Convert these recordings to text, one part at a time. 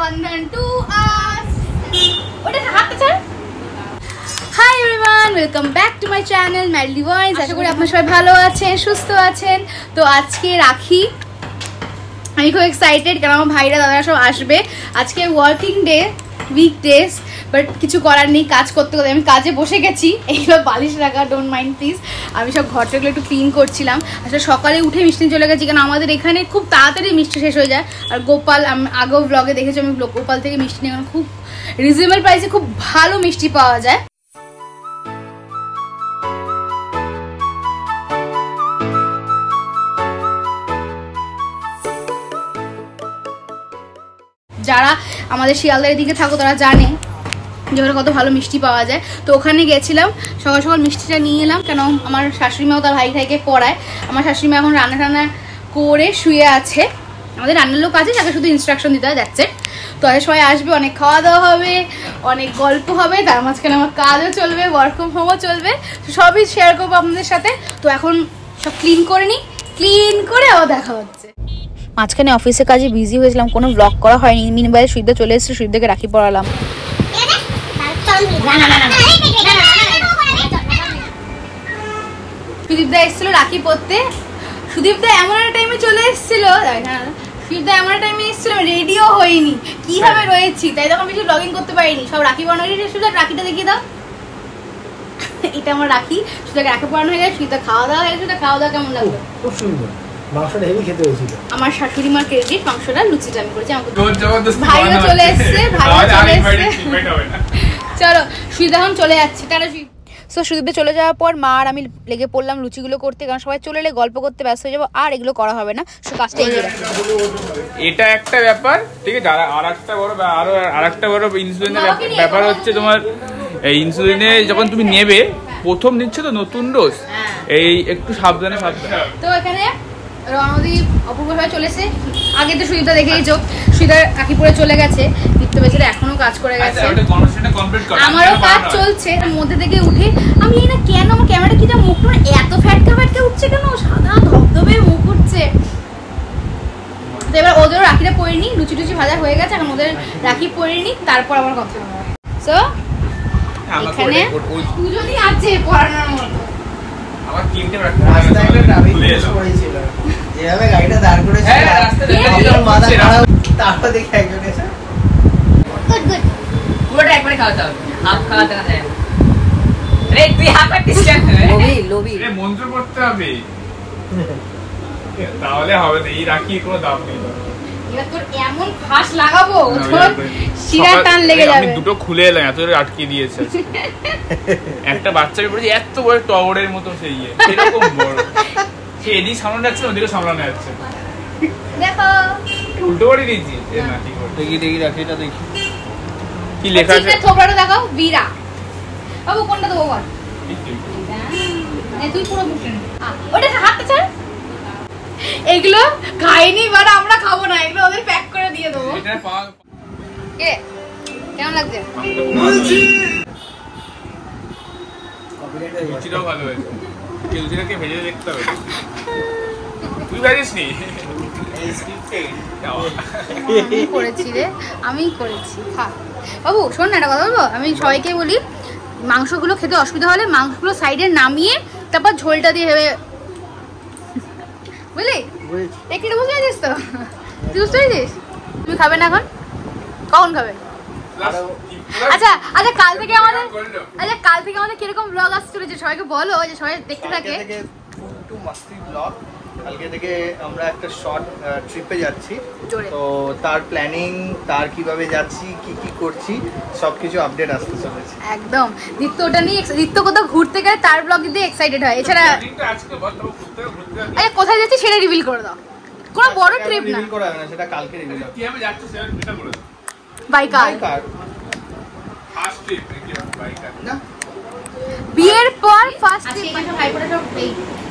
Bandhan to us ওটা হাতটা ছাড় hi everyone welcome back to my channel madly voice আশা করি আপনারা সবাই ভালো আছেন সুস্থ আছেন। তো আজকে রাখি। আমি খুব এক্সাইটেড কারণ আমার ভাইরা দাদারা সব আসবে। আজকে ওয়ার্কিং ডে উইকডেজ বাট কিছু করার নেই, কাজ করতে করতে আমি কাজে বসে গেছি। এইগুলো বালিশ রাখা ডোন্ট মাইন্ড প্লিজ আমি সব ঘরটাগুলো একটু ক্লিন করছিলাম। আসলে সকালে উঠে মিষ্টি চলে গেছি, কারণ আমাদের এখানে খুব তাড়াতাড়ি মিষ্টি শেষ হয়ে যায়। আর গোপাল আগেও ব্লগে দেখেছি আমি গোপাল থেকে মিষ্টি নিয়ে খুব রিজনেবল প্রাইসে খুব ভালো মিষ্টি পাওয়া যায়। যারা আমাদের শিয়ালদার দিকে থাকো, তারা জানে যে ওখানে কত ভালো মিষ্টি পাওয়া যায়। তো ওখানে গেছিলাম, সকাল সকাল মিষ্টিটা নিয়ে এলাম, কেন আমার শাশুড়ি মাও তার ভাই ভাইকে পড়ায়। আমার শাশুড়ি মা এখন রান্না টান্না করে শুয়ে আছে। আমাদের রান্নার লোক আছে তাকে শুধু ইনস্ট্রাকশন দিতে হয় যাচ্ছে তো আজ সবাই আসবে, অনেক খাওয়া দাওয়া হবে, অনেক গল্প হবে, তার মাঝখানে আমার কাজও চলবে ওয়ার্ক ফ্রম হোমও চলবে। সবই শেয়ার করব আপনাদের সাথে। তো এখন সব ক্লিন করে নিই ক্লিন করে আবার দেখা হচ্ছে। মাঝখানে অফিসে কাজে বিজি হয়েছিলাম, কোনো ব্লগ করা হয়নি মিনবাইল সুবিধা চলে এসেছে সুবিধাকে রাখি পড়ালাম। সুদীপদা এসেছিল রাখি পরতে। সুদীপদা এমন একটা টাইমে চলে এসেছিল সুদীপদা এমন একটা টাইমে এসেছিল রেডিও হয়নি। কীভাবে রয়েছি? তাই তখন বেশি ব্লগিং করতে পারিনি। সব রাখি গেছে সুদা রাখিটা দেখিয়ে দাও। এটা আমার রাখি সুদাকে রাখি পরানো হয়ে গেছে সুদা খাওয়া দাওয়া হয়ে গেছে খাওয়া দাওয়া কেমন লাগল? খুব সুন্দর। মাংসটা হেভি খেতে হয়েছিল। আমার শাশুড়ি মার ক্রেডিট মাংসটা লুচিটা আমি করেছি আমাকে ভাইও চলে। এসছে, ভাইও চলে আর এসছে। চলো সুবিধা এখন চলে যাচ্ছে টাটা সো সুদীপে চলে যাওয়ার পর মা আর আমি লেগে পড়লাম লুচিগুলো করতে কারণ সবাই চলে এলে গল্প করতে ব্যস্ত হয়ে যাব আর এগুলো করা হবে না। সো কাজটা এগিয়ে এটা একটা ব্যাপার ঠিক আছে? আর একটা বড় আরও আর একটা বড় ইনসুলিনের ব্যাপার হচ্ছে তোমার এই ইনসুলিনে যখন তুমি নেবে প্রথম নিচ্ছ তো নতুন ডোজ এই একটু সাবধানে সাবধানে। তো এখানে রণদীপ অপূর্বভাবে চলেছে। আগে তো সুবিধা দেখেই সুবিধা কাকিপুরে চলে গেছে দীপ্ত বেচারা এখনও কাজ করে আচ্ছা গেছে। আমারও কাজ চলছে মধ্যে থেকে উঠে আমি এই না কেন আমার ক্যামেরা কি যা মুখটা না এত ফ্যাটকা ফ্যাটকা উঠছে কেন? সাদা ধবধবে মুখ উঠছে। তো এবার ওদেরও রাখিটা পরিনি লুচি টুচি ভাজা হয়ে গেছে এখন ওদের রাখি পরিনি তারপর আমার কথা হবে। সো এখানে ওটা- ওটা- দুজনই আছে পড়ানোর মতো। আমার তিনটে রাস্তায় একটা ট্রাফিক ভুলে পুলিশ এলাম। যেভাবে গাড়িটা দাঁড় করেছিল হ্যাঁ। মাথা খারাপ তারপর দেখি একজন এসে গুড গুড পুরোটা একবারে খাওয়াতে হবে হাফ খাওয়াতে না যায় আরে তুই হাফ পাচ্ছিস কেন লোভি লোভি এ মন্ত্র পড়তে হবে। তাহলে হবে না এই রাখি কোনো দাম নেই। তোর এমন ফাঁস লাগাবো তোর শিরা টান লেগে আমি দুটো খুলে এলাম এত আটকে দিয়েছে। একটা বাচ্চাকে পড়েছে এত বড় টগরের মতো সেই ইয়ে এরকম বড়। সে এদিকে সামলানো যাচ্ছে ওদিকে সামলানো যাচ্ছে। দেখো। উল্টো করে দিয়েছি এ না ঠিক করে। দেখি দেখি রাখিটা দেখি। কি লেখা আছে? চিকনের থোবড়াটা দেখাও বীরা। বাবু কোনটা দেবো বল? ঠিক। তুই পুরো বুঝলি ওটা হাতটা ছাড়। এগুলো খাইনি বাট আমরা খাব না এগুলো ওদের প্যাক করে দিয়ে দেবো। কে? কেমন লাগছে? লুচিটাও ভালো হয়েছে। লুচিটাকে ভেজে দেখতে হবে। তুই নি? আমি করেছি রে আমি করেছি খা। বাবু শোন না একটা কথা বলব? আমি সবাইকে বলি মাংসগুলো খেতে অসুবিধা হলে মাংসগুলো সাইডে নামিয়ে তারপর ঝোলটা দিয়ে হবে বুঝলি? একটু বুঝতে পেরেছিস তো? তুই বুঝতে পেরেছিস? তুমি খাবে না এখন? কখন খাবে? আচ্ছা আচ্ছা কাল থেকে আমাদের আচ্ছা কাল থেকে আমাদের কীরকম ব্লগ আসতে চলেছে সবাইকে বলো যে সবাই দেখতে থাকে থেকে টু মাস্তি ব্লগ কালকে থেকে আমরা একটা শর্ট ট্রিপে যাচ্ছি। তো তার প্ল্যানিং তার কীভাবে যাচ্ছি কি কি করছি সবকিছু আপডেট আসতে চলেছে। একদম। দিত্য ওটা নিয়ে দিত্য কোথাও ঘুরতে গেলে তার ব্লগ দিয়ে এক্সাইটেড হয়। এছাড়া আচ্ছা কোথায় যাচ্ছি সেটা রিভিল করে দাও। কোনো বড় ট্রিপ না। রিভিল করা হবে না সেটা কালকে রিভিল হবে। কীভাবে যাচ্ছে সেটা এটা বলে বাই কার কার ফার্স্ট ট্রিপ বাইকার না। বিয়ের পর ফার্স্ট ট্রিপ সব এই রা-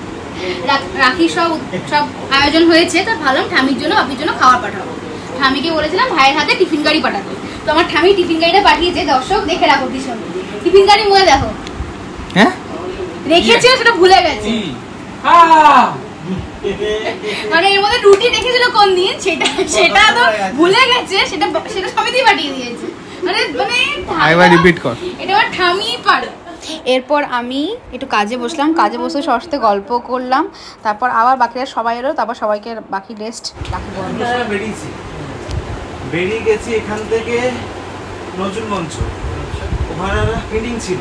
রাখি সব সব আয়োজন হয়েছে তো ভাবলাম ঠামির জন্য বাপির জন্য খাবার পাঠাবো। ঠামিকে বলেছিলাম ভাইয়ের হাতে টিফিন গাড়ি পাঠাতে। তো আমার ঠামি টিফিন গাড়িটা পাঠিয়েছে দর্শক দেখে রাখো পিছনে টিফিন গাড়ি মনে দেখো। হ্যাঁ? রেখেছে সেটা ভুলে গেছে। কি মানে এর মধ্যে রুটি দেখেছিল কোন দিন সেটা সেটা তো ভুলে গেছে সেটা সেটা সমিতি পাঠিয়ে দিয়েছে। মানে মানে আরেকবার repeat কর। এটা আবার থামিয়ে পারে। এরপর আমি একটু কাজে বসলাম কাজে বসে সবার সাথে গল্প করলাম তারপর আবার বাকিরা সবাই এলো তারপর সবাইকে বাকি রেস্ট বাকি বেরিয়েছি। বেরিয়ে গেছি এখান থেকে নজরুল মঞ্চ ওখানে মিটিং ছিল।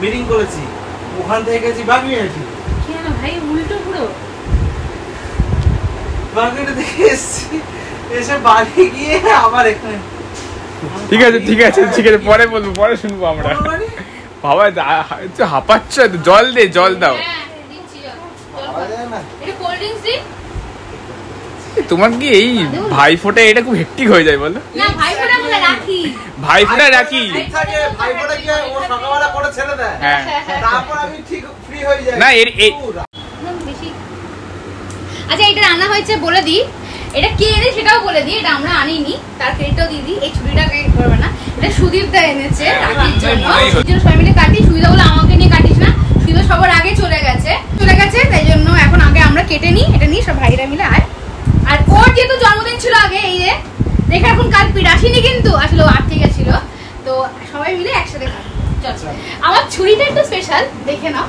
মিটিং করেছি। ওখান থেকে গেছি বাগমিয়াটি কেন ভাই? উল্টো পুরো। বাগমিয়াটি থেকে এসছি। এসে বাড়ি গিয়ে আবার এখানে ঠিক আছে ঠিক আছে ঠিক আছে পরে বলব পরে শুনব আমরা। বাড়ি? বাবা হাঁপাচ্ছ জল দে জল দাও। দিই তোমার কি এই ভাই ফোটা এটা খুব হেক্টিক হয়ে যায় বলো। না ভাই ফোটা রাখি। ভাই ফোটা রাখি। ঠিক থাকে ভাইফোঁটা কি হয়, ও সকালবেলা করে ছেড়ে দেয়? হ্যাঁ। তারপর আমি ঠিক ফ্রি হয়ে যাই। না, এর- আচ্ছা এটা রান্না হয়েছে বলে দিই। এটা কে এনে সেটাও বলে দিই এটা আমরা আনিনি। তার ক্রেডিটও দিয়ে দিই। এই ছুরিটা কে করবে না। এটা সুদীপ দা এনেছে হ্যাঁ, রাখির জন্য মনেই হচ্ছে। এই জন্য সবাই মিলে কাটি সুবিধা বলে আমাকে নিয়ে কাটিস না। সুবিধা সবার আগে চলে গেছে। চলে গেছে তাই জন্য এখন আগে আমরা কেটে নিই এটা নিই সব ভাইরা মিলে আয়। আর ওর যেহেতু জন্মদিন ছিল আগে এই যে দেখে এখন কাল পিঠ আসেনি কিন্তু আসলে ও আট থেকে তো সবাই মিলে একসাথে চল আমার ছুরিটা একটু স্পেশাল দেখে নাও।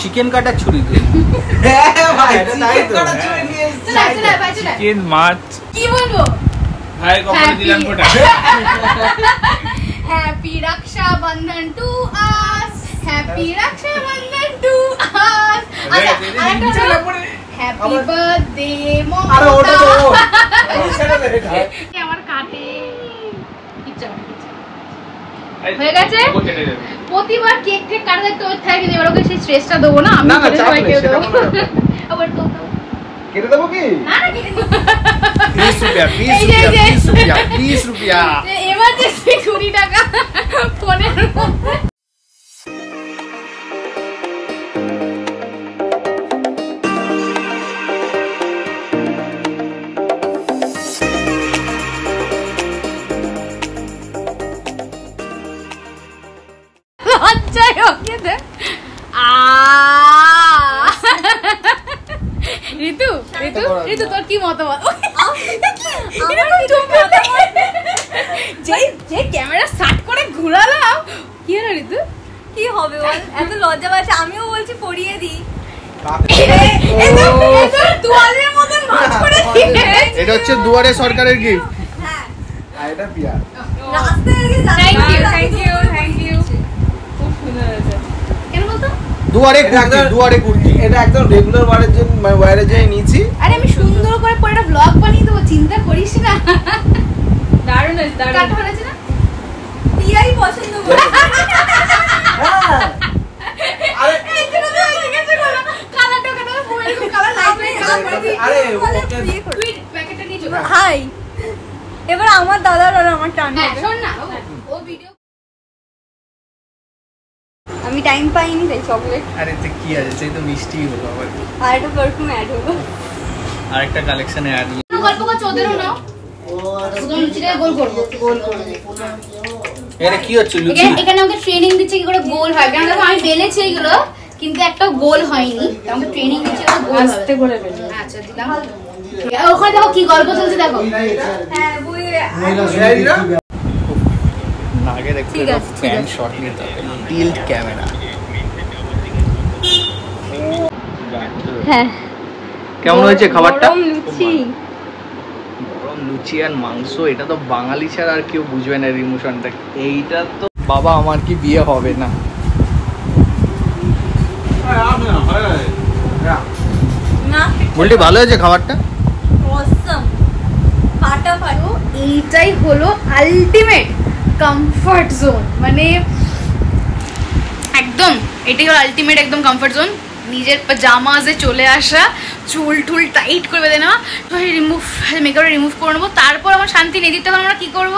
চিকেন কাটার ছুরি হ্যাঁ চিকেন কাটা মাছ। কি বলব? ভাই কখন দিলাম ফোটা। হ্যাপি রক্ষা বন্ধন টু আস হ্যাপি রক্ষা বন্ধন টু আস আচ্ছা হ্যাপি বার্থডে আরে ওটা তো। মমতা। আমার কাটে। হয়ে গেছে? প্রতিবার কেক টেক কাটা দেখতে ওর থাকে এবার ওকে সেই স্ট্রেসটা দেবো না আমি সবাইকে দেবো। আবার তো। কেটে দেবো কি না না কেটে দিবো। বিশ রুপিয়া বিশ এই যে, এই রুপিয়া যে। বিশ রুপিয়া বিশ রুপিয়া ঋতু ঋতু ঋতু তোর কি মতামত? এরকম চমকে যে যে ক্যামেরা সাট করে ঘুরালাম কি হলো ঋতু? কি হবে বল? এত লজ্জা পাচ্ছে আমিও বলছি পড়িয়ে দিই। দিয়ে এটা হচ্ছে দুয়ারে সরকারের গিফট হ্যাঁ। এটা পিয়া রাস্তায় গিয়ে Thank you, দুয়ারে কুর্তি দুয়ারে কুর্তি। এটা একদম রেগুলার ওয়ারের জন্য মানে ওয়ারের জন্য নিয়েছি। আরে আমি সুন্দর করে পরে একটা ব্লগ বানিয়ে দেবো চিন্তা করিস না দারুণ হয়েছে, দারুণ। কাটা হয়েছে না টিয়াই পছন্দ করে হ্যাঁ আরে এই জন্য তো হয়ে গেছে বলো। কালারটা কাটা বলে এরকম কালার লাগবে আরে বলে ওকে বিয়ে করো। তুই প্যাকেটটা নিয়ে চলে আয়। হাই এবার আমার দাদার আর আমার টান হ্যাঁ হবে। শোন না ও- ও ভিডিও আমি টাইম পাইনি তাই চকলেট আরে তো কি আছে? সেই তো মিষ্টি হলো আবার। আর একটা পারফিউম অ্যাড হলো। আরেকটা কালেকশনে অ্যাড গল্প করছ ওদেরও নাও। শুধু লুচিটা গোল করব। গোল করব। এটা কি হচ্ছে লুচি? এখানে এখানে আমাকে ট্রেনিং দিচ্ছে কি করে গোল হয়। কারণ দেখো আমি বেলেছি এগুলো কিন্তু একটা গোল হয়নি। আমাকে ট্রেনিং দিচ্ছে গোল আস্তে করে বেলে। আচ্ছা দিলাম। ওখানে দেখো কি গল্প চলছে দেখো। হ্যাঁ বই প্যান শট নিতে হবে। ক্যামেরা হ্যাঁ। কেমন হয়েছে খাবারটা? লুচি। গরম লুচি আর মাংস এটা তো বাঙালি ছাড়া আর কেউ বুঝবে না ইমোশনটা। এইটা তো বাবা আমার কি বিয়ে হবে না? না। বললি ভালো হয়েছে খাবারটা? এইটাই হলো আলটিমেট কমফর্ট জোন মানে একদম এটাই হলো আলটিমেট একদম কমফর্ট জোন নিজের পাজামাজে চলে আসা চুল টুল টাইট করে বেঁধে নেওয়া রিমুভ মেকআপটা রিমুভ করে নেব। তারপর আমার শান্তি নেই দিতে আমরা কী করব?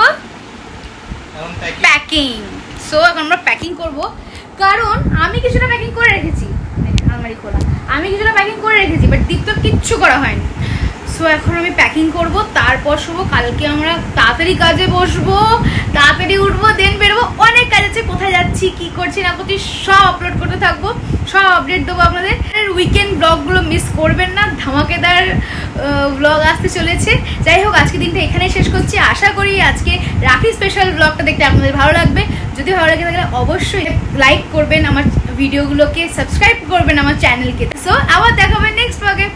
প্যাকিং সো এখন আমরা প্যাকিং করব। কারণ আমি কিছুটা প্যাকিং করে রেখেছি। আলমারি খোলা। আমি কিছুটা প্যাকিং করে রেখেছি বাট দীপ্ত কিচ্ছু করা হয়নি। সো এখন আমি প্যাকিং করব। তারপর শোবো কালকে আমরা তাড়াতাড়ি কাজে বসবো। তাড়াতাড়ি উঠবো দেন বেরোবো। অনেক কাজ আছে কোথায় যাচ্ছি কি করছি না করছি সব আপলোড করতে থাকব। সব আপডেট দেবো আপনাদের। উইকেন্ড ব্লগগুলো মিস করবেন না, ধামাকেদার ব্লগ আসতে চলেছে। যাই হোক, আজকে দিনটা এখানেই শেষ করছি। আশা করি আজকে রাখি স্পেশাল ব্লগটা দেখতে আপনাদের ভালো লাগবে। যদি ভালো লাগে তাহলে অবশ্যই লাইক করবেন আমার ভিডিওগুলোকে সাবস্ক্রাইব করবেন আমার চ্যানেলকে সো আবার দেখাবেন নেক্সট ব্লগে